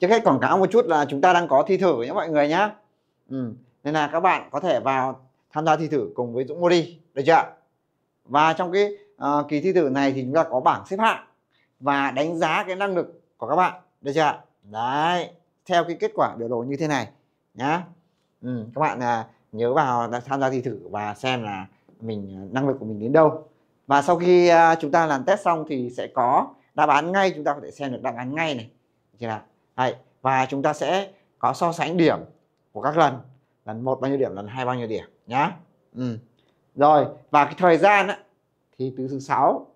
trước hết quảng cáo một chút là chúng ta đang có thi thử nhé mọi người nhé ừ. nên là các bạn có thể vào tham gia thi thử cùng với Dũng Mori được chưa và trong cái uh, kỳ thi thử này thì chúng ta có bảng xếp hạng và đánh giá cái năng lực của các bạn được chưa đấy theo cái kết quả biểu đồ như thế này nhá. Ừ, các bạn là nhớ vào tham gia thi thử và xem là mình à, năng lực của mình đến đâu. Và sau khi uh, chúng ta làm test xong thì sẽ có đáp án ngay chúng ta có thể xem được đáp án ngay này chưa Đấy. và chúng ta sẽ có so sánh điểm của các lần. Lần một bao nhiêu điểm lần hai bao nhiêu điểm nhá. Ừ. rồi và cái thời gian á, thì từ thứ sáu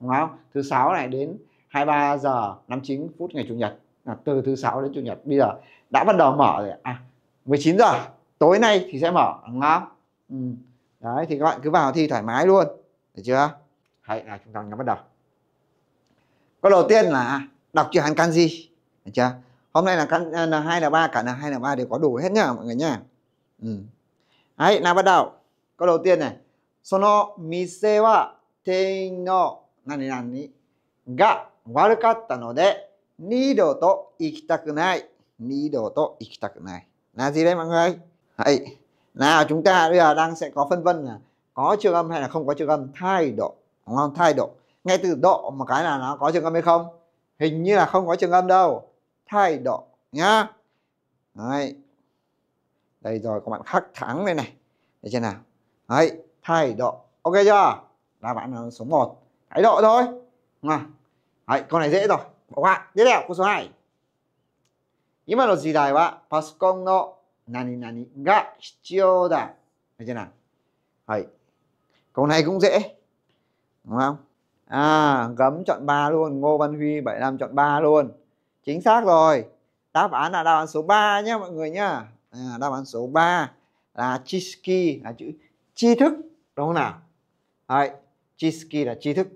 đúng không? Thứ sáu này đến 23 giờ 59 phút ngày chủ nhật. Là từ thứ sáu đến chủ nhật. Bây giờ đã bắt đầu mở rồi à 19 giờ tối nay thì sẽ mở đúng không? Ừ. đấy thì các bạn cứ vào thi thoải mái luôn được chưa? Hãy là chúng ta bắt đầu. Câu đầu tiên là đọc chữ hán kanji được chưa? hôm nay là căn n à, hai là ba cả n hai là ba đều có đủ hết nhá mọi người nhá. Ừ. Đấy, nào bắt đầu. Câu đầu tiên này. Sono mise wa tein no nani nani ga warukatta no de nido to ikitaku nai. Nido to ikitaku nai. Là gì đấy mọi người? Đấy. nào chúng ta bây giờ đang sẽ có phân vân là có trường âm hay là không có trường âm? Thay độ. Đúng không? Thay độ. Ngay từ độ một cái là nó có trường âm hay không? Hình như là không có trường âm đâu Thay độ nhá. Đấy. Đây rồi các bạn khắc thắng đây này. Để xem nào. Đấy, thay độ. Ok chưa? Đáp án là số 1. Thái độ thôi. Đúng không? Đấy, câu này dễ rồi. Bỏ qua. Tiếp theo, câu số 2. 今の時代はパソコンの何々が必要だ. Được chưa nào? Đấy. Câu này cũng dễ. Đúng không? À, gấm chọn 3 luôn. Ngô Văn Huy 75 chọn 3 luôn. Chính xác rồi. Đáp án là đáp án số 3 nhé mọi người nhá. À, đáp án số 3 là Chiski là chữ tri thức. Đúng không nào? Đấy. Chiski là tri thức.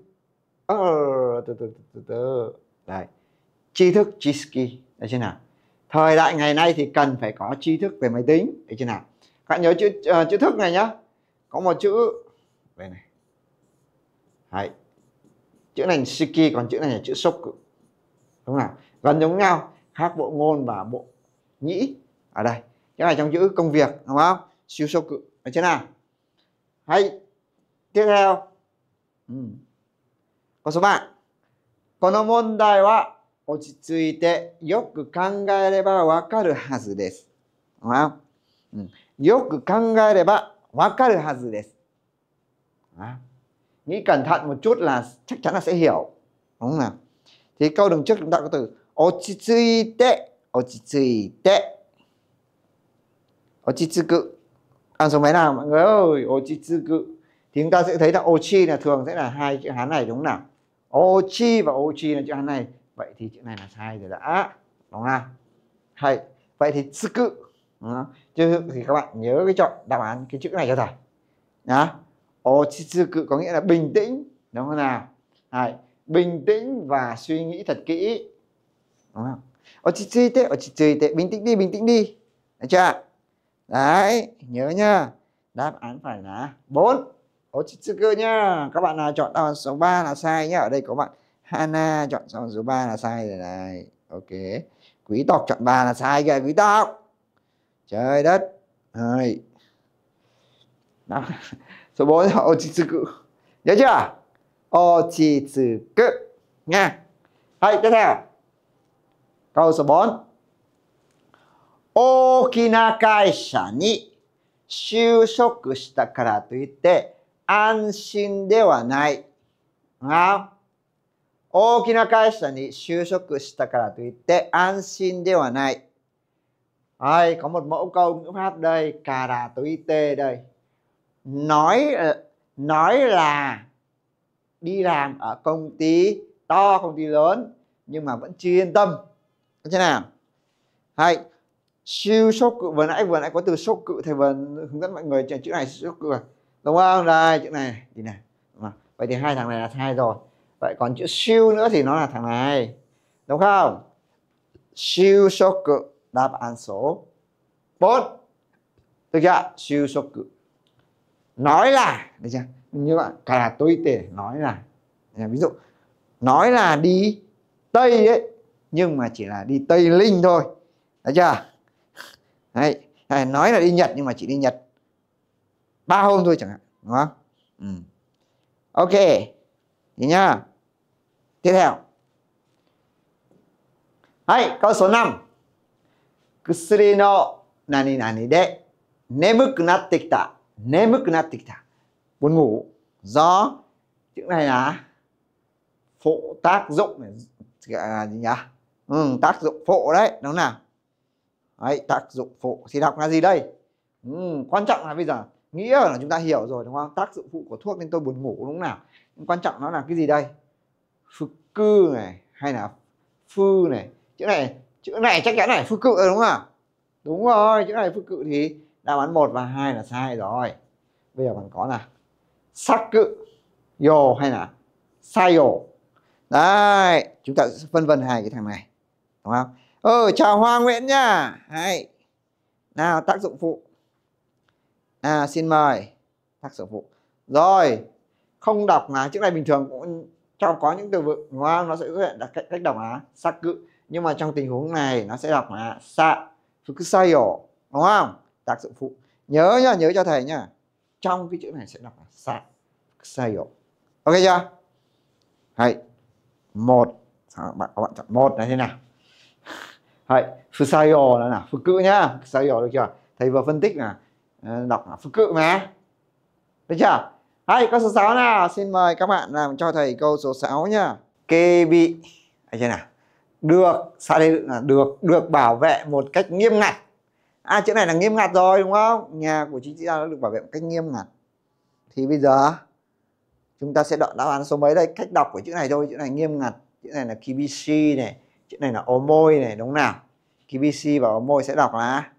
Ờ, từ, từ, từ, từ, từ. Đấy. Tri thức Chiski. đấy chưa nào? thời đại ngày nay thì cần phải có tri thức về máy tính đấy chưa nào các bạn nhớ chữ uh, chữ thức này nhá có một chữ đây này Đấy. chữ này shiki còn chữ này là chữ soku đúng không gần giống nhau khác bộ ngôn và bộ nhĩ ở đây cái này trong chữ công việc đúng không siêu soku ở trên nào hay tiếp theo ừ. câu số 3この問題は落ち着いてよく考えればわかるはずです。À, Yo cứ 考えればわかるはずです。À, nghĩ cẩn thận một chút là chắc chắn là sẽ hiểu. Đúng không nào? Thì câu đằng trước chúng ta có từ ochitsuite, Ăn số mấy nào mọi người ơi? Ochitsuku. Thì chúng ta sẽ thấy là ochi là thường sẽ là hai chữ Hán này đúng không nào? Ochi và ochi là chữ Hán này. Vậy thì chữ này là sai rồi đã. Đúng không hay. Vậy thì tsuku. Chứ thì các bạn nhớ cái chọn đáp án cái chữ này cho thầy. Nhá. Ochitsuku có nghĩa là bình tĩnh. Đúng không nào? Hay. Bình tĩnh và suy nghĩ thật kỹ đúng không? Ochitsuite ochitsuite bình tĩnh đi, bình tĩnh đi. Được chưa? Đấy, nhớ nhá. Đáp án phải là 4 ochitsuku nhá. Các bạn nào chọn đáp án số 3 là sai nhá. Ở đây có bạn Hana chọn đáp án số 3 là sai rồi này. Ok. Quý tộc chọn 3 là sai kìa, quý tộc. Trời đất rồi đó số 4 là Ochitsuku nhớ chưa? Ochitsuku nha. Hay, tiếp theo câu số 4 Okina kaisha ni 就職したからといって安心ではない。あ大きな会社に就職したからといって安心ではない。Đây, có một mẫu câu ngữ pháp đây, cà đà túy tê đây. Nói nói là đi làm ở công ty to, công ty lớn nhưng mà vẫn chưa yên tâm. Thế nào? Hay, siêu sốc cự vừa nãy vừa nãy có từ sốc cự thầy vừa hướng dẫn mọi người chữ này sốc cự à? đúng không? Đây chữ này gì này. Vậy thì hai thằng này là sai rồi. Vậy còn chữ siêu nữa thì nó là thằng này. Đúng không? Siêu số cự đáp án số 4 được chưa? Siêu số cự. Nói là được chưa? Như bạn cả tôi tể nói là. Ví dụ nói là đi tây ấy nhưng mà chỉ là đi tây linh thôi. Đấy chưa? Đấy nói là đi nhật nhưng mà chỉ đi nhật. Ba hôm thôi chẳng hạn đúng không? Ừ. ok thì nhá. Tiếp theo. Hay, câu số 5 Kusuri no nani nani de Nemuku natte kita Nemuku natte kita Buồn ngủ. Do chữ này là phụ tác dụng này. Gì nhỉ ừ, tác dụng phụ đấy đúng nào? Đấy, tác dụng phụ. Thì đọc là gì đây? Ừ, quan trọng là bây giờ nghĩa là chúng ta hiểu rồi đúng không? Tác dụng phụ của thuốc nên tôi buồn ngủ đúng nào? Nhưng quan trọng nó là cái gì đây? Phư cư này hay là phư này? Chữ này chữ này chắc chắn này phư cự đúng không đúng rồi chữ này phư cự thì đáp án một và hai là sai rồi. Bây giờ còn có là sắc cự yo hay là sai yo đấy chúng ta phân vân hai cái thằng này đúng không? Ờ chào hoa nguyễn nha. Hay nào tác dụng phụ. À xin mời. Tác dụng phụ. Rồi không đọc là chữ này bình thường cũng trong có những từ vựng đúng không? nó sẽ xuất hiện là cách, cách đọc là sắc cự. Nhưng mà trong tình huống này nó sẽ đọc là xạ ổ đúng không? Tác dụng phụ. Nhớ nhá nhớ cho thầy nhá. Trong cái chữ này sẽ đọc là xạ ổ. Ok chưa? Hay. Một. Bạn các bạn chọn một là thế nào? Hay fukusayo là nào? Phục cự nhá. Fukusayo được chưa thầy vừa phân tích là ờ, đọc là phục cự mà. Được chưa? Hay câu số 6 nào? Xin mời các bạn làm cho thầy câu số 6 nhá. Kê bị ở trên nào? Được sao đây là được được bảo vệ một cách nghiêm ngặt. À chữ này là nghiêm ngặt rồi, đúng không? Nhà của chính trị gia nó được bảo vệ một cách nghiêm ngặt. Thì bây giờ, chúng ta sẽ đọc đáp án số mấy đây? Cách đọc của chữ này thôi, chữ này nghiêm ngặt. Chữ này là kibishi này chữ này là omoi này, đúng nào? Kbc và omoi sẽ đọc là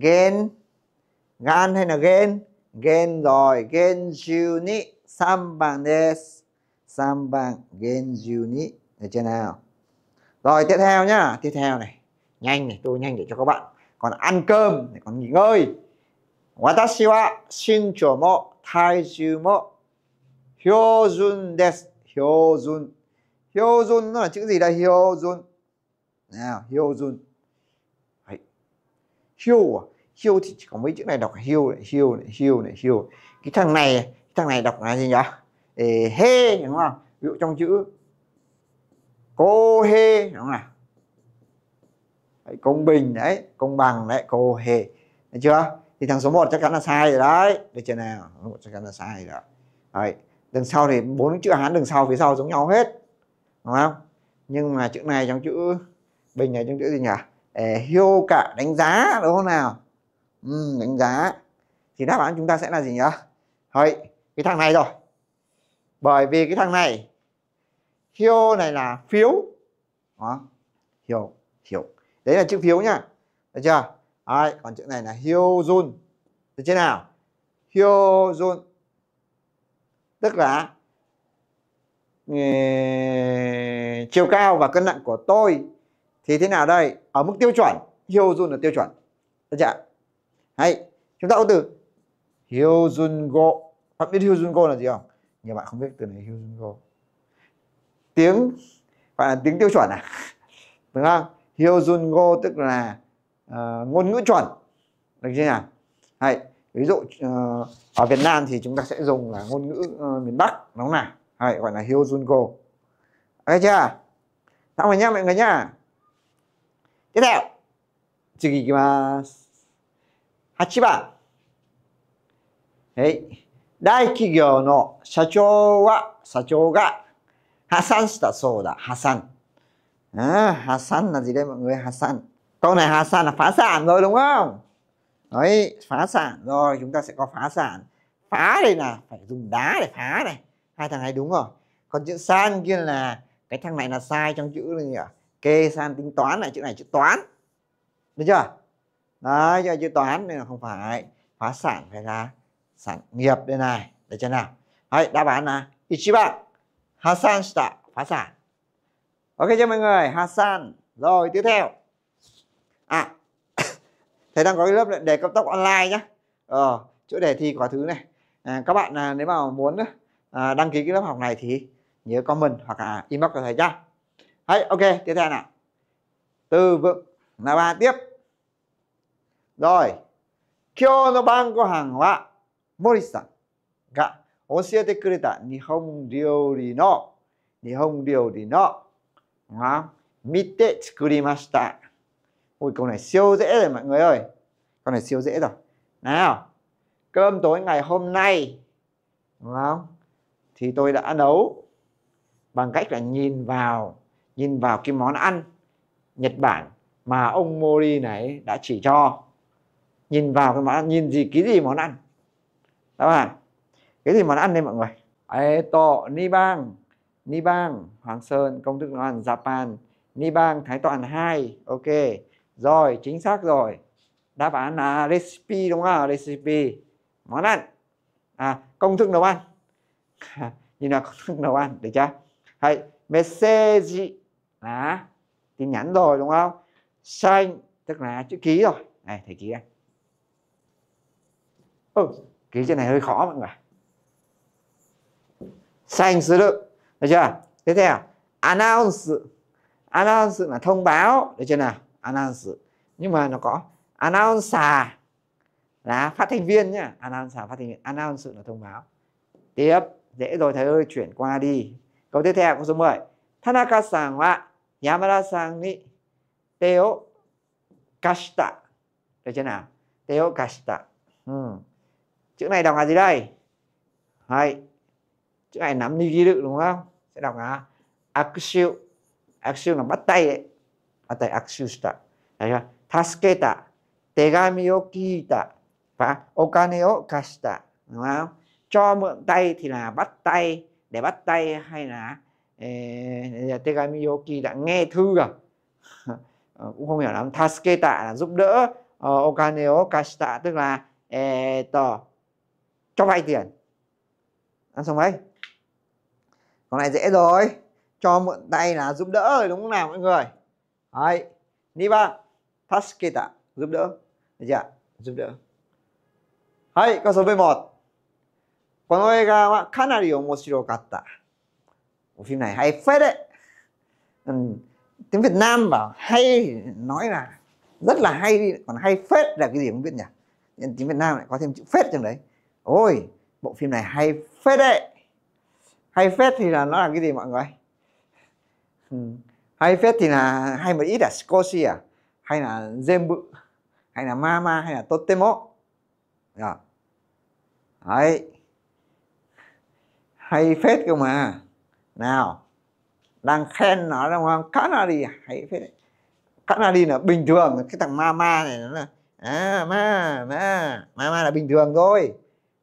gen, gan hay là gen? Gen rồi, gen juni samban desu samban gen juni được chưa nào? Rồi, tiếp theo nhá. Tiếp theo này. Nhanh này, tôi nhanh để cho các bạn. Còn ăn cơm để còn nghỉ ngơi. Watashi wa shincho mo, taiju mo. Hyojun desu hyojun hyojun nó là chữ gì đây? Hyojun nào hyojun hyo à? Hyo thì chỉ có mấy chữ này đọc hyo này hyo này hyo này hyo. Cái thằng này cái thằng này đọc là gì nhỉ Ê, he đúng không? Ví dụ trong chữ cô hê đúng không nào? Đấy, công bình đấy công bằng đấy cô hê được chưa? Thì thằng số 1 chắc chắn là sai rồi đấy. Được chưa nào? Chắc chắn là sai rồi. Đấy. Đằng sau thì bốn chữ hán đằng sau phía sau giống nhau hết đúng không? Nhưng mà chữ này trong chữ bình này trong chữ gì nhỉ? Để hiêu cả đánh giá đúng không nào? Ừ, đánh giá. Thì đáp án chúng ta sẽ là gì nhỉ? Thôi cái thằng này rồi. Bởi vì cái thằng này hiêu này là phiếu. Đó hiểu hiểu đấy là chữ phiếu nhá. Được chưa? Đấy, còn chữ này là hiêu run được chưa nào? Hiêu run tức là chiều cao và cân nặng của tôi thì thế nào đây? Ở mức tiêu chuẩn Hyojun là tiêu chuẩn. Được chưa hay chúng ta có từ. Hyojun go. Bạn biết Hyojun go là gì không? Nhiều bạn không biết từ này Hyojun go. Tiếng gọi là tiếng tiêu chuẩn à? Đúng không? Hyojun go tức là uh, ngôn ngữ chuẩn. Được chưa nào hay ví dụ uh, ở Việt Nam thì chúng ta sẽ dùng là ngôn ngữ uh, miền Bắc đúng không nào? hay gọi là Hyojungo ok chưa xong rồi nhá mọi người nhá tiếp theo mà 8番はい大企業の社長は社長が破産したそうだ破産à, hà san là gì đây mọi người hà san câu này hà san là phá sản rồi đúng không đấy phá sản rồi chúng ta sẽ có phá sản phá đây là phải dùng đá để phá này hai thằng này đúng rồi. Còn chữ san kia là cái thằng này là sai trong chữ gì ạ kê san tính toán này chữ này chữ toán. Được chưa? Đấy cho chữ toán nên là không phải. Phá sản phải là sản nghiệp đây này. Để cho nào. Đấy đáp án là ichiban. Hasan shita phá sản. Ok chưa mọi người? Hasan. Rồi tiếp theo. À thầy đang có cái lớp đề cấp tốc online nhá. Ờ chỗ đề thi có thứ này. À, các bạn à, nếu mà muốn à, đăng ký cái lớp học này thì nhớ comment hoặc là inbox cho thầy nhá. Đấy ok tiếp theo nào. Từ vựng là ba tiếp. Rồi kyo no ban gohan wa Mori-san ga oshiete kureta nihon ryori no. Nihon ryori no. Đó. mite tsukurimashita. Ui câu này siêu dễ rồi mọi người ơi. Câu này siêu dễ rồi. Nào cơm tối ngày hôm nay. Đúng không? Thì tôi đã nấu bằng cách là nhìn vào nhìn vào cái món ăn Nhật Bản mà ông Mori này đã chỉ cho. Nhìn vào cái món ăn, nhìn gì, cái gì món ăn? Đó à cái gì món ăn đây mọi người? Eto Nibang Nibang, Hoàng Sơn, công thức nấu ăn Japan. Nibang, Thái Toàn 2 ok. Rồi, chính xác rồi. Đáp án là recipe, đúng không? Recipe, món ăn. À công thức nấu ăn như là công nấu ăn được chưa? Hay message. Là tin nhắn rồi đúng không? Sign tức là chữ ký rồi. Này thầy ký đây. Ừ, ký trên này hơi khó mọi người. Sign sự được được chưa? Tiếp theo announce. Announce là thông báo được chưa nào? Announce. Nhưng mà nó có announcer là phát thanh viên nhá announcer phát thanh viên. Announce là thông báo. Tiếp dễ rồi, thầy ơi, chuyển qua đi. Câu tiếp theo, câu số 10 Tanaka san wa Yamada san ni teo kashita được chưa nào? Teo kashita ừ. chữ này đọc là gì đây? Hay. Chữ này nắm như ghi được đúng không? Sẽ đọc là akushu. Akushu là bắt tay đấy bắt tay akushu shita thấy chưa? Tasuketa. Tegami o kita và okane o kashita đúng không? Cho mượn tay thì là bắt tay để bắt tay hay là ờ, eh, tegami yoki đã nghe thư à? Ờ, cũng không hiểu lắm. Tasuketa là giúp đỡ ờ, uh, okane o kashita tức là eh, tờ cho vay tiền. Ăn xong đấy. Còn này dễ rồi. Cho mượn tay là giúp đỡ rồi đúng không nào mọi người? Đấy. Niba. ba. Tasketa giúp đỡ. Được chưa? Giúp đỡ. Hay, Con số 11 Còn Bộ phim này hay phết đấy ừ. Tiếng Việt Nam bảo hay nói là rất là hay đi. Còn hay phết là cái gì không biết nhỉ? Nhưng tiếng Việt Nam lại có thêm chữ phết trong đấy. Ôi, bộ phim này hay phết đấy. Hay phết thì là nó là cái gì mọi người? Ừ. hay phết thì là hay một ít à Scotia à? Hay là bự hay là mama hay là totemo? Rồi. đấy hay phết cơ mà. Nào đang khen nó đúng không? Đi, hay phết. Đấy đi là bình thường. Cái thằng mama này nó là à ma ma mama là bình thường thôi.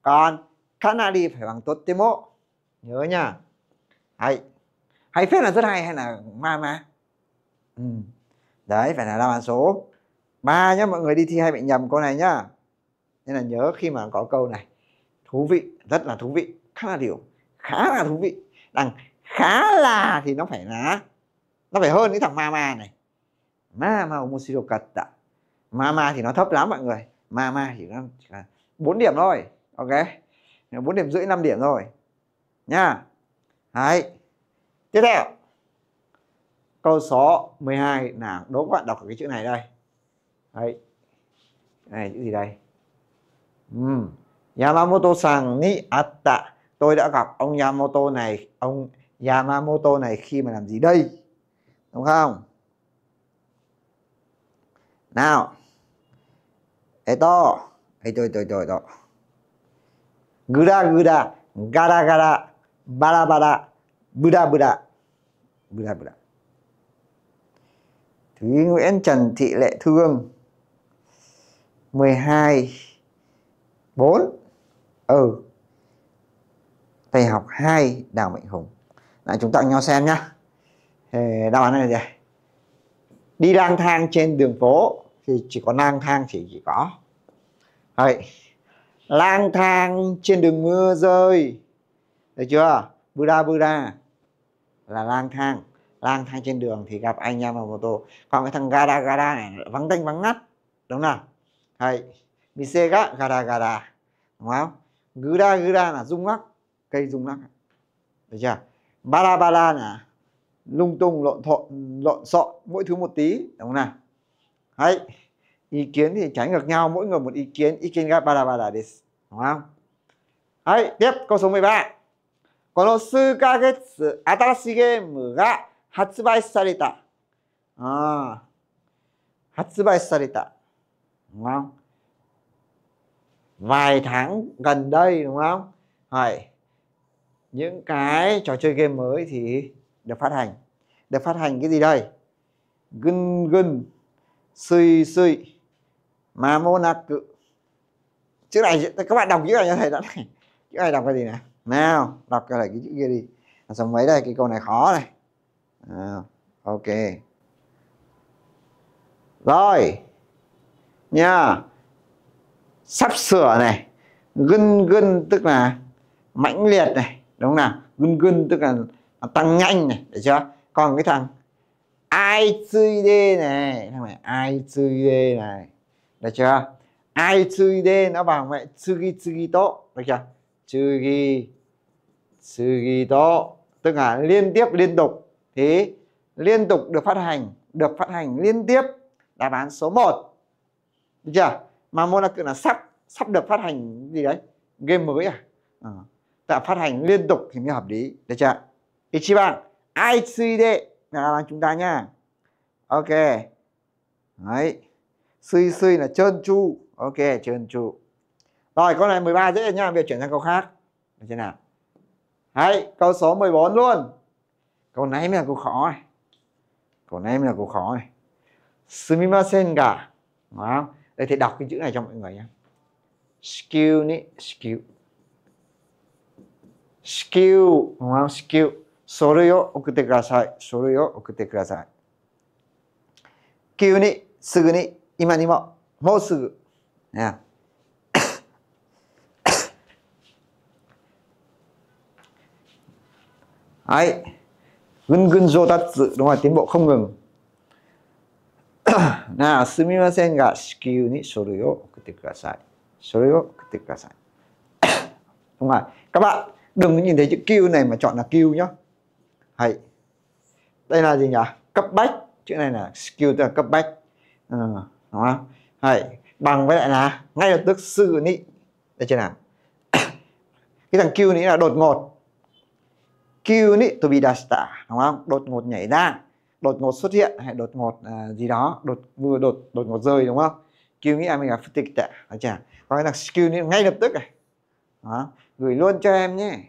Còn Canary phải bằng tốt tiếng mộ nhớ nha. Hay. Hay phết là rất hay hay là mama ừ. Đấy phải là đáp án số ba nhá. Mọi người đi thi hay bị nhầm câu này nhá. Nên là nhớ khi mà có câu này. Thú vị rất là thú vị. Khá là điều khá là thú vị. Đằng khá là thì nó phải là, nó phải hơn cái thằng mama này. Mama omoshiro mama thì nó thấp lắm mọi người. Mama chỉ là bốn điểm thôi, ok? Bốn điểm rưỡi, năm điểm rồi nha. Đấy. Tiếp theo. Câu số 12 nào? Đố các bạn đọc cái chữ này đây. Đấy. Này, chữ gì đây? Ừ. Yamamoto sang ni atta tôi đã gặp ông Yamamoto này, ông Yamamoto này khi mà làm gì đây? Đúng không? Nào. Eto eto eto eto eto gura gura gara gara. Bara bara. Buda buda buda buda Thúy Nguyễn Trần Thị Lệ Thương. 12 4 Ừ. Thầy học 2 Đào Mạnh Hùng. Lại chúng ta nhau xem nhá. Đáp án này gì? Đi lang thang trên đường phố, Thì chỉ có lang thang chỉ chỉ có. Đấy. Lang thang trên đường mưa rơi. Được chưa? Buddha Buddha. Là lang thang. Lang thang trên đường thì gặp anh em ở mô tô. Còn cái thằng gara gara này vắng tanh vắng ngắt. Đúng không hay misega gara gara đúng không? Gura gura là rung ngắt cây rung lắc được chưa? Ba la ba la là lung tung, lộn thộn, lộn xộn, mỗi thứ một tí, đúng không nào? Đấy, ý kiến thì trái ngược nhau, mỗi người một ý kiến ý kiến ga ba la desu đúng không? Đấy, tiếp, câu số 13 Kono game Đúng không? Vài tháng gần đây, đúng không? Hỏi những cái trò chơi game mới thì được phát hành. Được phát hành cái gì đây? gân gân suy sui sui, cự Chữ này các bạn đọc chữ này cho thầy đã này. Chữ này đọc cái gì nè? nào đọc lại cái chữ kia đi à, xong mấy đây cái câu này khó này à, ok rồi nha sắp sửa này gân gân tức là mãnh liệt này đúng không nào? Gân gân tức là tăng nhanh này được chưa? Còn cái thằng ai chui này thằng này ai chui này được chưa? Ai chui nó bằng mẹ tsugi tsugi to được chưa? Tsugi Sugito tức là liên tiếp liên tục. Thế liên tục được phát hành được phát hành liên tiếp đáp án số 1 được chưa? Mà Monaco là sắp sắp được phát hành gì đấy? Game mới à, à tại phát hành liên tục thì mới hợp lý được chưa Ichiban ICD là đáp chúng ta nhá ok đấy suy suy là trơn tru ok trơn tru rồi câu này 13 dễ nha việc chuyển sang câu khác được chưa nào Đấy, câu số 14 luôn. Câu này mới là câu khó này. Câu này mới là câu khó này. Sumimasen ga. Đúng không? Đây thì đọc cái chữ này cho mọi người nhé. Skill ni, skill. 至急、もう至急、書類を送ってください。書類を送ってください。急に、すぐに、今にも、もうすぐ。ね はい。軍軍上達、ロマティンボ、本文。なあ、すみませんが、至急に書類を送ってください。書類を送ってください。お前、かば đừng nhìn thấy chữ Q này mà chọn là Q nhá. Hay. Đây là gì nhỉ? Cấp bách. Chữ này là skill tức là cấp bách. Ừ, đúng không? Hay. Bằng với lại là ngay lập tức sự nị Đây chưa nào? Cái thằng Q này là đột ngột Q nị to be tả, đúng không đột ngột nhảy ra đột ngột xuất hiện hay đột ngột à, gì đó đột vừa đột đột ngột rơi đúng không Q nghĩ mình là phân tích tệ được chưa còn cái là skill ni ngay lập tức này đó gửi luôn cho em nhé.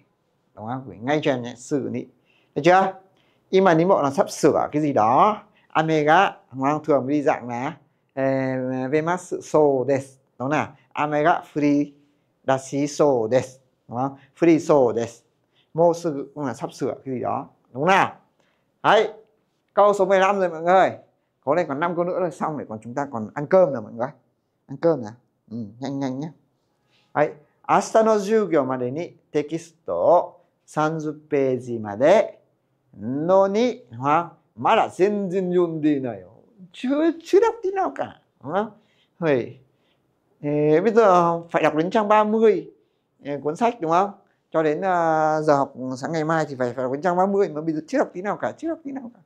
Đúng không? Gửi ngay cho em nhé. Xử lý được chưa? Ima ní bộ là sắp sửa cái gì đó. Amega đúng thường đi dạng là ờ, eh, vemasu so des. Đúng là amega free dashi so des. Đúng không? Free so des. Mô sự cũng là sắp sửa cái gì đó. Đúng không nào? Đấy. Câu số 15 rồi mọi người. Có đây còn 5 câu nữa là xong để còn chúng ta còn ăn cơm rồi mọi người? Ăn cơm nè ừ, nhanh nhanh nhé. Đấy. 明日の授業までにテキストを30ページまでのにはまだ全然読んでいないよ。Chưa, chưa đọc tí nào cả. Đúng không? Vậy, bây giờ phải đọc đến trang 30 cuốn sách đúng không? cho đến uh, giờ học sáng ngày mai thì phải phải đọc đến trang 30 mà bây giờ chưa đọc tí nào cả chưa đọc tí nào cả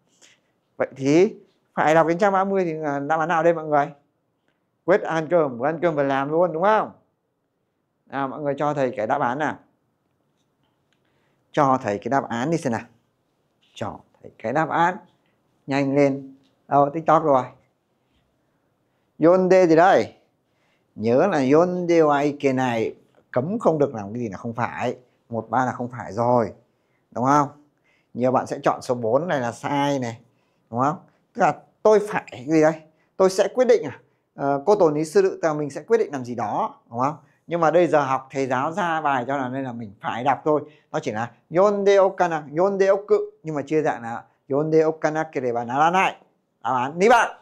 vậy thì phải đọc đến trang 30 thì uh, đáp án nào đây mọi người quyết ăn cơm vừa ăn cơm vừa làm luôn đúng không À, mọi người cho thầy cái đáp án nào? Cho thầy cái đáp án đi xem nào. Cho thầy cái đáp án. Nhanh lên. Đâu tiktok rồi. Yonde gì đây? Nhớ là yonde cái này cấm không được làm cái gì là không phải. Một ba là không phải rồi. Đúng không? Nhiều bạn sẽ chọn số 4 này là sai này. Đúng không? Tức là tôi phải cái gì đây? Tôi sẽ quyết định à? Ờ, cô tổ lý sư tự mình sẽ quyết định làm gì đó. Đúng không? Nhưng mà đây giờ học thầy giáo ra bài cho là nên là mình phải đọc thôi. Nó chỉ là yonde okana yonde oku nhưng mà chia dạng là yonde okana kereba naranai đáp án ni bạn.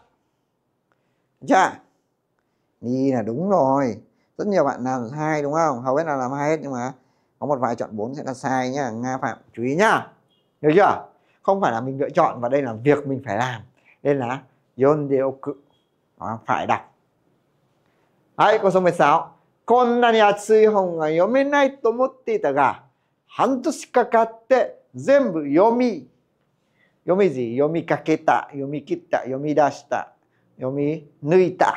Chưa? Ni là đúng rồi. Rất nhiều bạn làm hai đúng không? Hầu hết là làm hai hết nhưng mà có một vài chọn 4 sẽ là sai nhá. Nga phạm chú ý nhá. Được chưa? Không phải là mình lựa chọn và đây là việc mình phải làm. Nên là yondeoku phải đọc. Đấy, câu số 16こんなに熱い本が読めないと思っていたが半年かかって全部読み yomi gì yomi kaketa yomi kita yomi dashita yomi nuita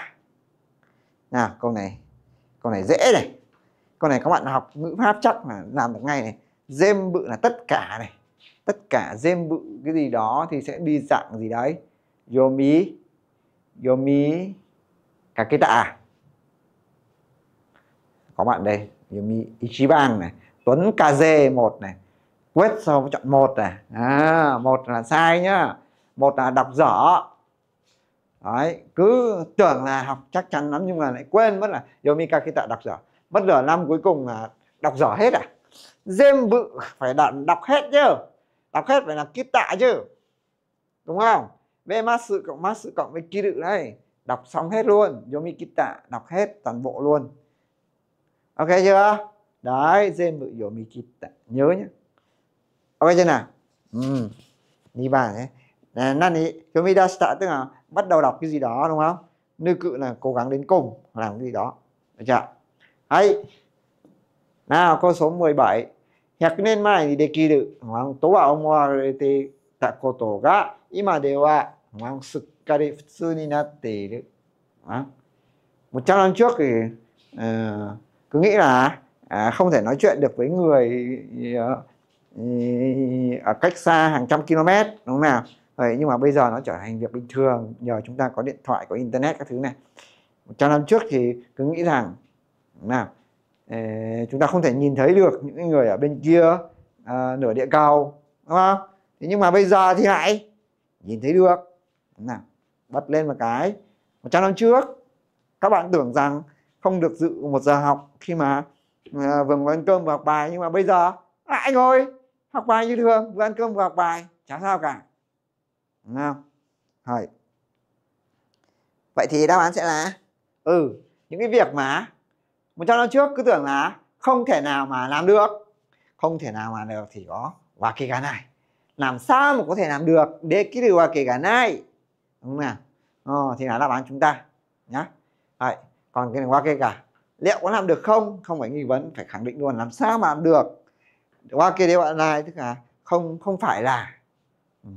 nào câu này câu này dễ này câu này các bạn học ngữ pháp chắc là làm được ngay này dêm bự là tất cả này tất cả dêm bự cái gì đó thì sẽ đi dạng gì đấy yomi yomi kaketa Có bạn đây yomi ichiban này tuấn KZ một này quyết sau chọn một này. À, một là sai nhá. Một là đọc dở. Đấy cứ tưởng là học chắc chắn lắm nhưng mà lại quên mất là yomi kakita đọc dở. Mất nửa năm cuối cùng là đọc dở hết à? Dêm bự phải đọc, đọc hết chứ. Đọc hết phải là kít tạ chứ. Đúng không? B mát sự cộng mát sự cộng với ký đự đây. Đọc xong hết luôn. Yomi kita đọc hết toàn bộ luôn ok chưa đấy dêm bự yomi kita nhớ nhé ok chưa nào ừ. đi bà đấy nani yomi dashita tức là bắt đầu đọc cái gì đó đúng không nư cự là cố gắng đến cùng làm cái gì đó được chưa ấy nào câu số 17 100年前にできる不安とは思われていたことが今では不安すっかり普通になっているmột trăm năm trước thì uh, cứ nghĩ là à, không thể nói chuyện được với người ờ, ở cách xa hàng trăm km đúng không nào? Vậy nhưng mà bây giờ nó trở thành việc bình thường nhờ chúng ta có điện thoại có internet các thứ này. Một trăm năm trước thì cứ nghĩ rằng nào ờ, chúng ta không thể nhìn thấy được những người ở bên kia à, nửa địa cầu đúng không? Thế nhưng mà bây giờ thì lại nhìn thấy được. Nào bật lên một cái. Một trăm năm trước các bạn tưởng rằng không được dự một giờ học khi mà à, vừa ăn cơm và học bài nhưng mà bây giờ lại ngồi học bài như thường vừa ăn cơm và học bài chả sao cả. Đúng không? Rồi. vậy thì đáp án sẽ là? Ừ những cái việc mà một trăm năm trước cứ tưởng là không thể nào mà làm được không thể nào mà được thì có và kể cả này làm sao mà có thể làm được? Để cái điều kể cả này đúng không nào? Ờ, thì là đáp án chúng ta nhá. Đấy còn cái này qua kia cả. Liệu có làm được không? Không phải nghi vấn phải khẳng định luôn. Làm sao mà làm được? Qua kia bạn này tức là không không phải là ừ,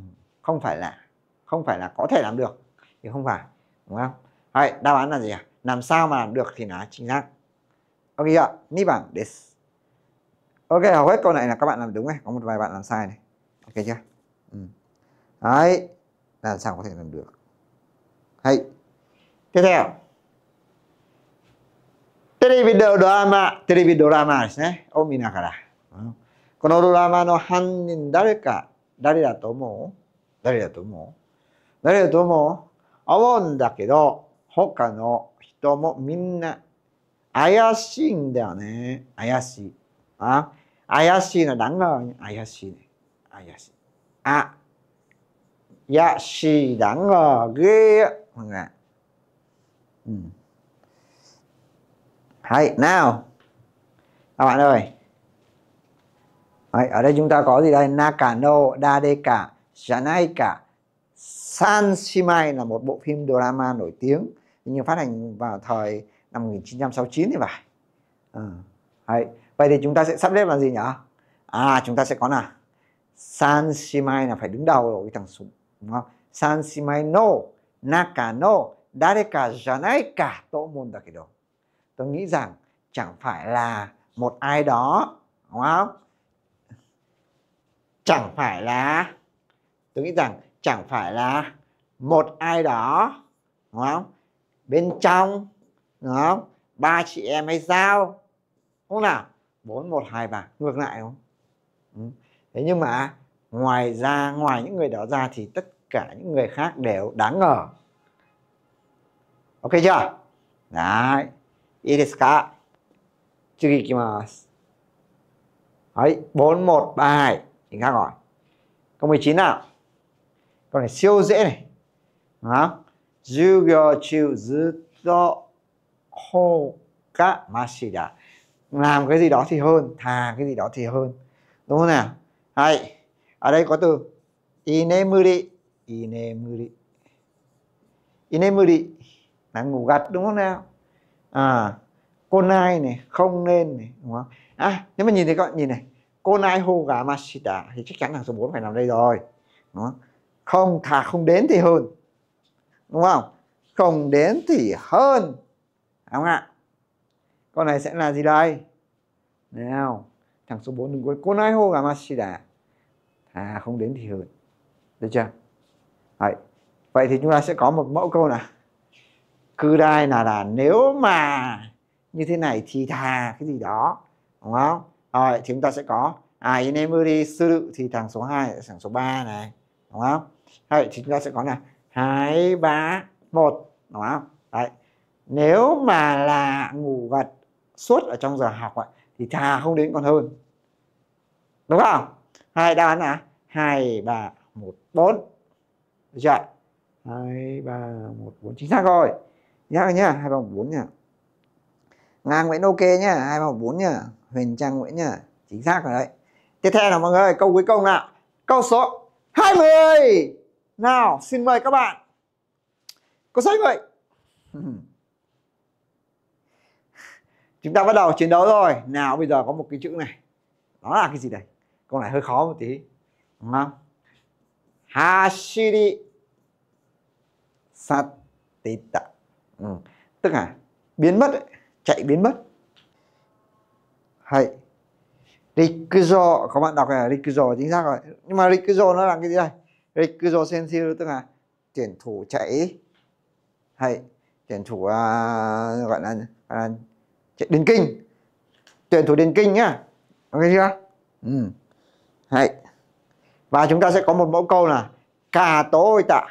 không phải là không phải là có thể làm được. Thì không phải đúng không? Đấy, đáp án là gì à làm sao mà làm được thì là chính xác. Ok ạ ni bảng this ok hầu hết câu này là các bạn làm đúng này. Có một vài bạn làm sai này. Ok chưa? Ừ. đấy làm sao có thể làm được? Hay. Tiếp theo. Televideo drama televideo drama ですねを見ながらこのドラマの犯人誰か誰だと思う？誰だと思う？誰だと思う？思うんだけど他の人もみんな怪しいんだよね。怪しい。あ？怪しいの đáng ngờ. 怪しいね。怪しい。À, dạ xì đáng ngờ ghê mọi người ừ. Hay, nào. Các bạn ơi. Đấy, ở đây chúng ta có gì đây? Nakano, Dadeka, Janaika. San Shimai là một bộ phim drama nổi tiếng. Nhưng phát hành vào thời năm 1969 thì phải. À, vậy thì chúng ta sẽ sắp xếp là gì nhỉ à chúng ta sẽ có là San Shimai là phải đứng đầu rồi cái thằng súng đúng không? San Shimai no Nakano Dareka Janaika, tôi ka to đâu tôi nghĩ rằng chẳng phải là một ai đó, đúng không? Chẳng phải là, tôi nghĩ rằng chẳng phải là một ai đó, đúng không? Bên trong, đúng không? Ba chị em hay sao? Không nào? Bốn, một, hai, ba. Ngược lại không? Ừ. Thế nhưng mà ngoài ra, ngoài những người đó ra thì tất cả những người khác đều đáng ngờ. Ok chưa? Đấy. いいですか次いきます。はい、4132. Chính khác rồi. Câu 19 nào. Câu này siêu dễ này. Đó. 授業中ずっと hô cá masida làm cái gì đó thì hơn thà cái gì đó thì hơn đúng không nào hay ở đây có từ inemuri inemuri inemuri là ngủ gật đúng không nào À cô nai này, không nên này, đúng không? À nếu mà nhìn thấy các bạn nhìn này, cô nai hô gà masida thì chắc chắn là số 4 phải nằm đây rồi, đúng không? không thà không đến thì hơn, đúng không? Không đến thì hơn, đúng không ạ? Con này sẽ là gì đây? Nào, thằng số 4 đừng quên cô nai hô gà masida thà không đến thì hơn, được chưa? Đấy. vậy thì chúng ta sẽ có một mẫu câu nào? Cứ đai là là nếu mà như thế này thì thà cái gì đó đúng không? Rồi thì chúng ta sẽ có à inemuri suru thì thằng số 2 thằng số 3 này đúng không? Đấy, thì chúng ta sẽ có là hai ba một đúng không? Đấy. Nếu mà là ngủ gật suốt ở trong giờ học ấy, thì thà không đến còn hơn. Đúng không? Hai đáp án là hai ba một bốn. Được chưa hai ba một bốn. Chính xác rồi nhá nhá, hai ba bốn nhá. Ngang nguyễn ok nhá, hai ba bốn nhá. Huyền trang nguyễn nhá. Chính xác rồi đấy. Tiếp theo là mọi người câu cuối cùng nào. Câu số 20 nào, xin mời các bạn. Câu số 20 chúng ta bắt đầu chiến đấu rồi. Nào, bây giờ có một cái chữ này. Đó là cái gì đây? Câu này hơi khó một tí. Đúng không? Hashiri satita ừ. tức là biến mất ấy, chạy biến mất. Hay. Rikuzo các bạn đọc là rikuzo chính xác rồi. Nhưng mà rikuzo nó là cái gì đây? Rikuzo sensiu tức là tuyển thủ chạy hay tuyển thủ uh, gọi là uh, chạy điền kinh. Tuyển thủ điền kinh nhá. Ok chưa? Ừ. hay. Và chúng ta sẽ có một mẫu câu là cà tối tạ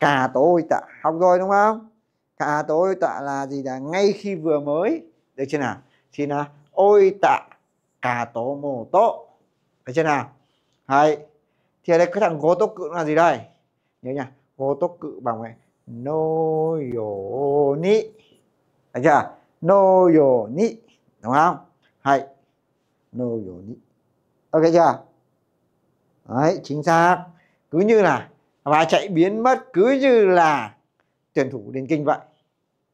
cà tối tạ học rồi, đúng không? Cà tối tạ là gì là ngay khi vừa mới. Được chưa nào? Thì là, ôi tạ cà tố mồ tố được chưa nào? Hay thì ở đây cái thằng gố tố cự là gì đây? Nhớ nha gố tố cự bằng cái no yo ni được chưa? No yo ni đúng không? Hay no yo ni ok chưa? Đấy, chính xác. Cứ như là và chạy biến mất cứ như là tuyển thủ điền kinh vậy.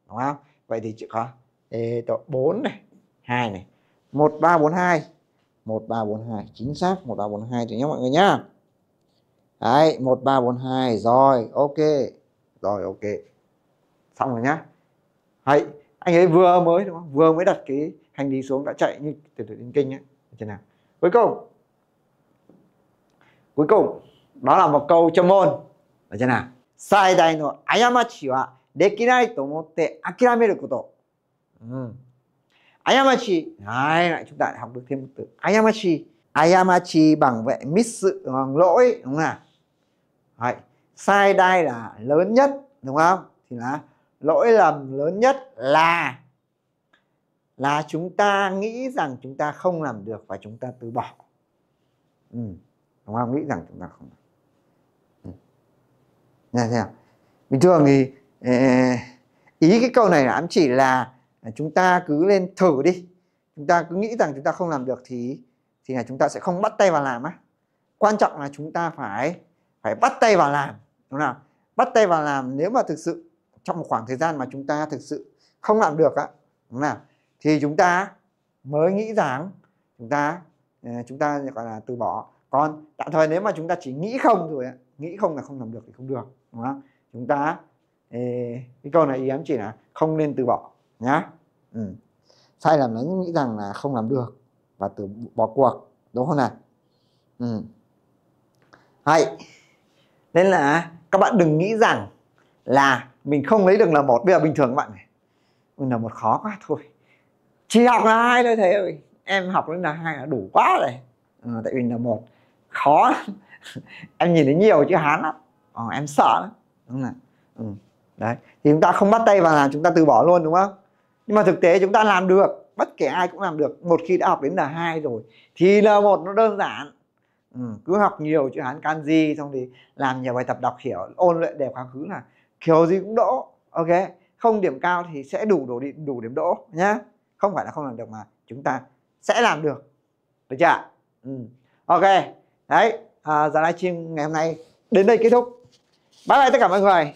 Đúng không? Vậy thì chỉ có ê, tổ 4 này 2 này. 1342 1342 chính xác 1342 thì nhé mọi người nhá. Đấy 1342 rồi ok. Rồi ok. Xong rồi nhá. Hay anh ấy vừa mới đúng không? Vừa mới đặt cái hành lý xuống đã chạy như tuyển thủ điền kinh ấy. Thế nào? Cuối cùng. Cuối cùng đó là một câu cho môn ở trên nào? Sai đại no ayamachi wa dekinai to motte akirameru koto ừ. ayamachi này lại chúng ta lại học được thêm một từ. Ayamachi ayamachi bằng vậy miss bằng lỗi, đúng không nào? Đấy. sai đai là lớn nhất, đúng không? Thì là lỗi lầm lớn nhất là là chúng ta nghĩ rằng chúng ta không làm được và chúng ta từ bỏ. Ừ đúng không? Nghĩ rằng chúng ta không làm nghe thấy không? Bình thường thì ờ, ý cái câu này là ám chỉ là chúng ta cứ lên thử đi. Chúng ta cứ nghĩ rằng chúng ta không làm được thì thì là chúng ta sẽ không bắt tay vào làm á. Quan trọng là chúng ta phải phải bắt tay vào làm, đúng không bắt tay vào làm nếu mà thực sự trong một khoảng thời gian mà chúng ta thực sự không làm được á, đúng không thì chúng ta mới nghĩ rằng chúng ta ờ, chúng ta gọi là từ bỏ. Còn tạm thời nếu mà chúng ta chỉ nghĩ không rồi nghĩ không là không làm được thì không được đúng không chúng ta cái câu này ý em chỉ là không nên từ bỏ nhá. Ừ. sai lầm lớn nghĩ rằng là không làm được và từ bỏ cuộc đúng không nào? Ừ. hay. Nên là các bạn đừng nghĩ rằng là mình không lấy được là một. Bây giờ bình thường các bạn này là một khó quá thôi. Chỉ học là hai thôi thầy ơi. Em học đến là hai là đủ quá rồi. À, tại vì là một khó em nhìn thấy nhiều chữ hán lắm ờ, em sợ lắm. Đúng không ừ. đấy. Thì chúng ta không bắt tay vào làm chúng ta từ bỏ luôn đúng không? Nhưng mà thực tế chúng ta làm được. Bất kể ai cũng làm được. Một khi đã học đến là hai rồi thì là một nó đơn giản. Ừ. cứ học nhiều chữ hán kanji xong thì làm nhiều bài tập đọc hiểu ôn luyện đẹp quá khứ là kiểu gì cũng đỗ ok? Không điểm cao thì sẽ đủ đủ điểm đủ điểm đỗ nhá. Không phải là không làm được mà chúng ta sẽ làm được. Được chưa ừ. ok. Đấy à, giờ livestream ngày hôm nay đến đây kết thúc bye bye tất cả mọi người.